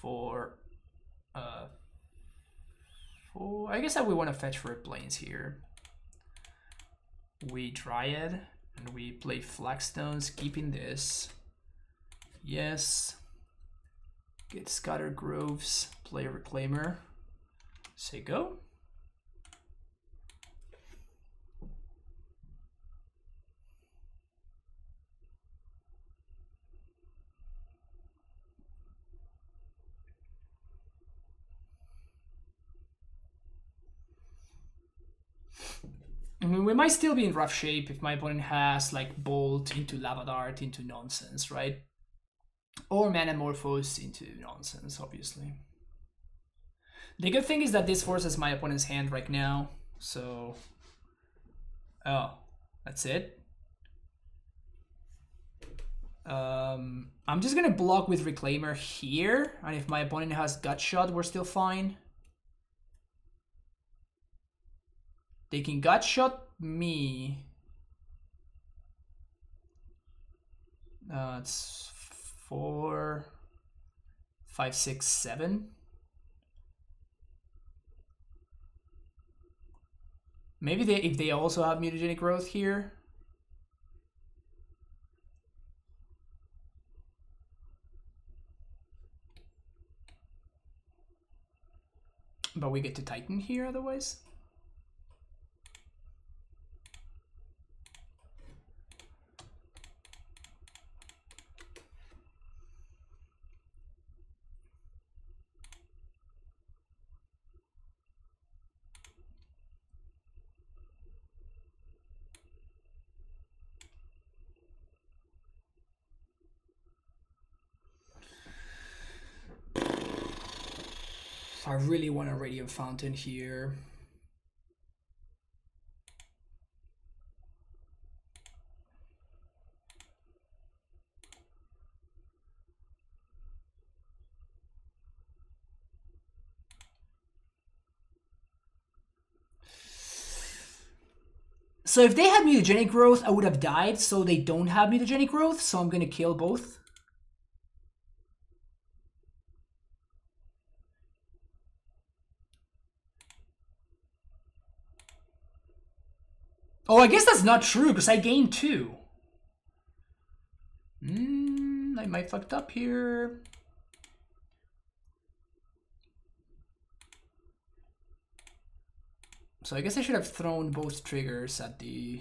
for... Uh, for I guess that we want to fetch for plains here. We Dryad and we play Flagstones, keeping this. Yes. Get Scattered Groves, play Reclaimer. Say go. We might still be in rough shape if my opponent has like Bolt into Lava Dart into nonsense, right? Or Manamorphose into nonsense, obviously. The good thing is that this forces my opponent's hand right now, so... Oh, that's it? Um, I'm just gonna block with Reclaimer here, and if my opponent has Gut Shot, we're still fine. They can gut shot me. Uh, it's four, five, six, seven. Maybe they if they also have mutagenic growth here. But we get to Titan here otherwise. I really want a radiant fountain here. So if they had mutagenic growth, I would have died. So they don't have mutagenic growth. So I'm gonna kill both. Oh, I guess that's not true because I gained two. Hmm, I might fucked up here. So I guess I should have thrown both triggers at the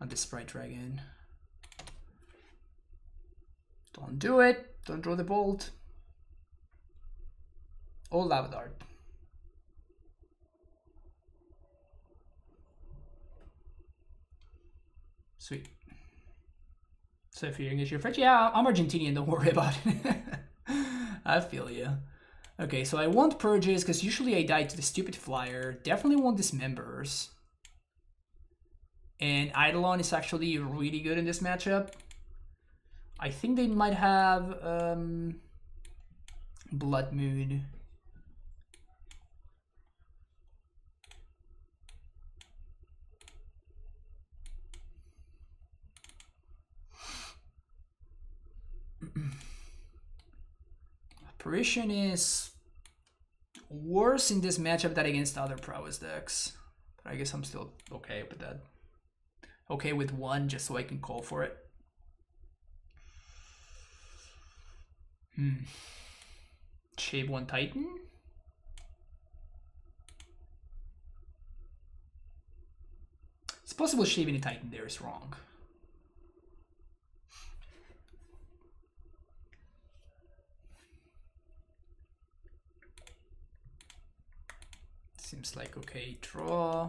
at the sprite dragon. Don't do it. Don't draw the bolt. All lava dart. Sweet. So if you're English, you're French. Yeah, I'm Argentinian. Don't worry about it. I feel you. Okay, so I want purges because usually I die to the stupid flyer. Definitely want dismembers. And Eidolon is actually really good in this matchup. I think they might have um, Blood Moon. Apparition is worse in this matchup than against other prowess decks. But I guess I'm still okay with that. Okay with one just so I can call for it. Hmm. Shave one Titan? It's possible shaving a Titan there is wrong. Seems like okay draw.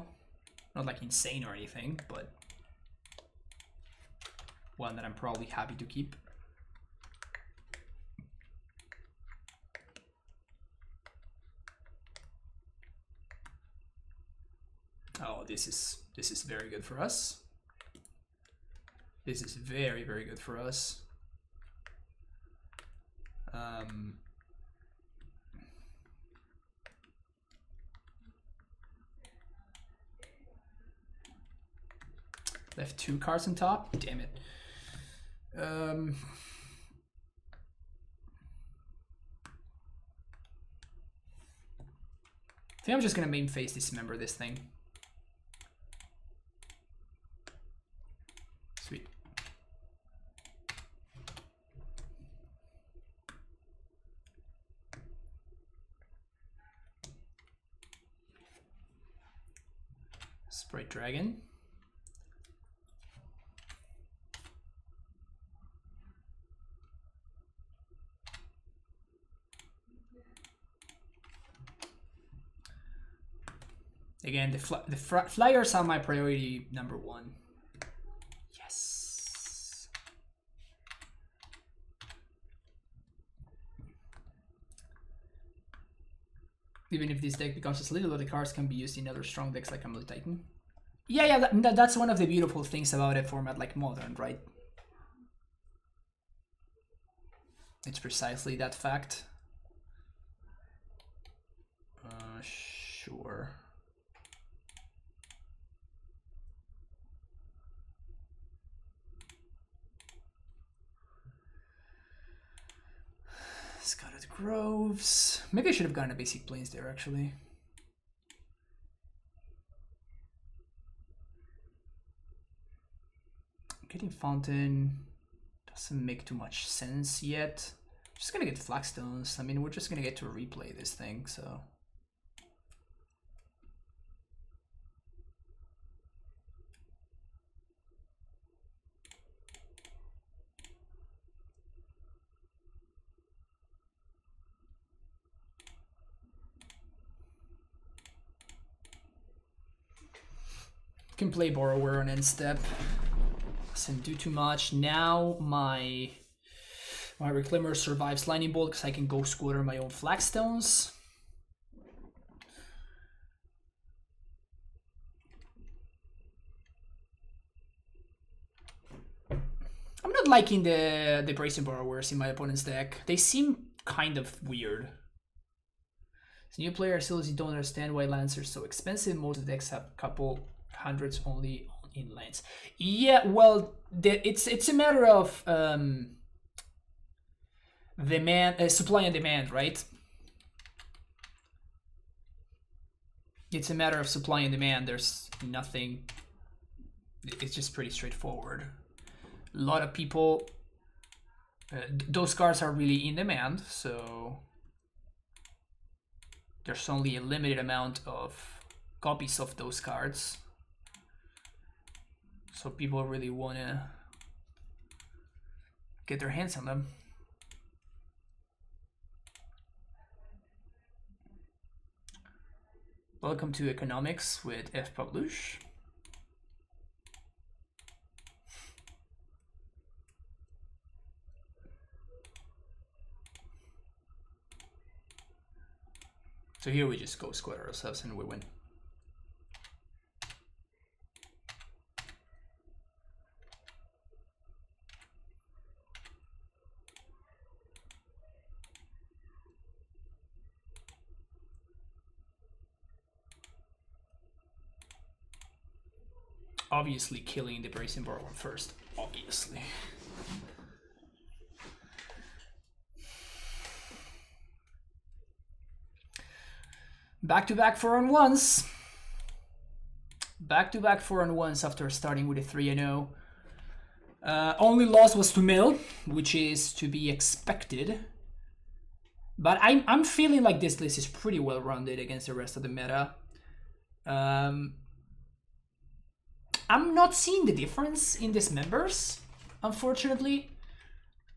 Not like insane or anything, but one that I'm probably happy to keep. Oh, this is this is very good for us. This is very, very good for us. Um, Left two cards on top. Damn it. Um, I think I'm just gonna main phase dismember this thing. Sweet. Sprite Dragon. Again, the, fly the flyers are my priority number one. Yes. Even if this deck becomes a little, the cards can be used in other strong decks like Amulet Titan. Yeah, yeah, that, that's one of the beautiful things about a format like Modern, right? It's precisely that fact. Uh, sure. Groves. Maybe I should have gotten a basic plains there actually. Getting Fountain doesn't make too much sense yet. Just gonna get Flagstones. I mean, we're just gonna get to replay this thing, so. Can play Borrower on end step. Doesn't do too much. Now my my Reclaimer survives Lightning Bolt because I can go squatter my own Flagstones. I'm not liking the the Brazen Borrowers in my opponent's deck. They seem kind of weird. As new player, still don't understand why lands are so expensive. Most decks have a couple hundreds only in lanes. Yeah, well, the, it's it's a matter of um, demand, uh, supply and demand, right? It's a matter of supply and demand. There's nothing. It's just pretty straightforward. A lot of people. Uh, those cards are really in demand, so there's only a limited amount of copies of those cards. So people really want to get their hands on them. Welcome to Economics with F. Pawlusz. So here we just go square ourselves and we win. Obviously killing the Brazen Borrower first, obviously. Back to back four on ones. Back to back four on ones after starting with a 3 0. Uh, only loss was to Mill, which is to be expected. But I'm, I'm feeling like this list is pretty well rounded against the rest of the meta. Um, I'm not seeing the difference in Dismembers, unfortunately.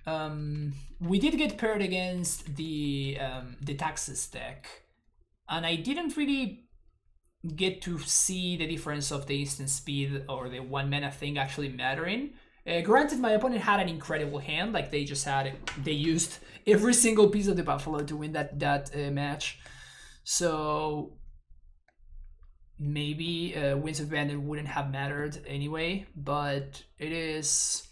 Um, we did get paired against the um, the Taxes deck, and I didn't really get to see the difference of the instant speed or the one mana thing actually mattering. Uh, granted, my opponent had an incredible hand, like they just had they used every single piece of the buffalo to win that that uh, match. So maybe uh, Winds of Abandon wouldn't have mattered anyway, but it is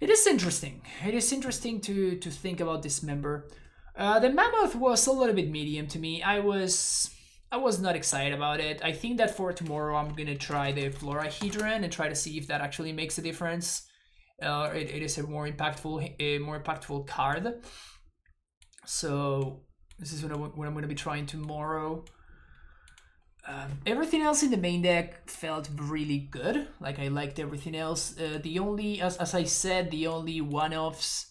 it is interesting. It is interesting to to think about Dismember. Uh, the mammoth was a little bit medium to me. I was I was not excited about it. I think that for tomorrow I'm gonna try the Florahedron and try to see if that actually makes a difference. Uh, it, it is a more impactful a more impactful card. So this is what, I, what I'm gonna be trying tomorrow. Um, everything else in the main deck felt really good. Like I liked everything else. Uh, the only, as, as I said, the only one-offs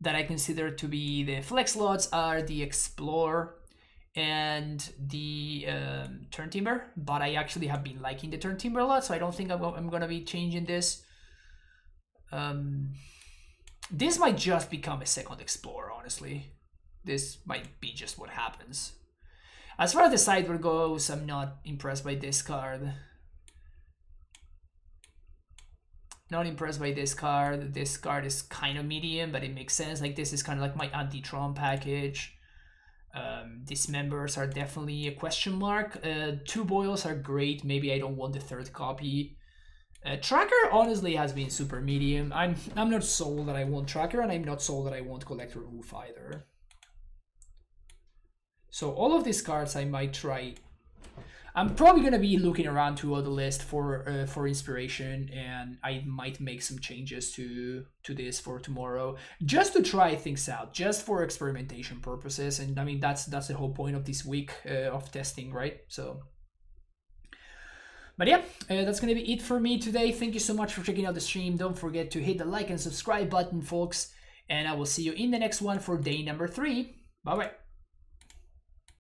that I consider to be the flex slots are the Explore and the um, Turntimber. But I actually have been liking the Turntimber a lot, so I don't think I'm, I'm gonna be changing this. Um, this might just become a second Explorer, honestly. This might be just what happens. As far as the sideboard goes, I'm not impressed by this card. Not impressed by this card. This card is kind of medium, but it makes sense. Like this is kind of like my anti-Tron package. Um, Dismembers are definitely a question mark. Uh, two boils are great. Maybe I don't want the third copy. Uh, tracker honestly has been super medium. I'm I'm not sold that I want tracker, and I'm not sold that I want collector Ouphe either. So all of these cards I might try. I'm probably gonna be looking around to other list for uh, for inspiration, and I might make some changes to to this for tomorrow, just to try things out, just for experimentation purposes. And I mean that's that's the whole point of this week uh, of testing, right? So. But yeah, uh, that's gonna be it for me today. Thank you so much for checking out the stream. Don't forget to hit the like and subscribe button, folks. And I will see you in the next one for day number three. Bye bye.